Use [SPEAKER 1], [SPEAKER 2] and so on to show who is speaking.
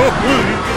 [SPEAKER 1] Oh,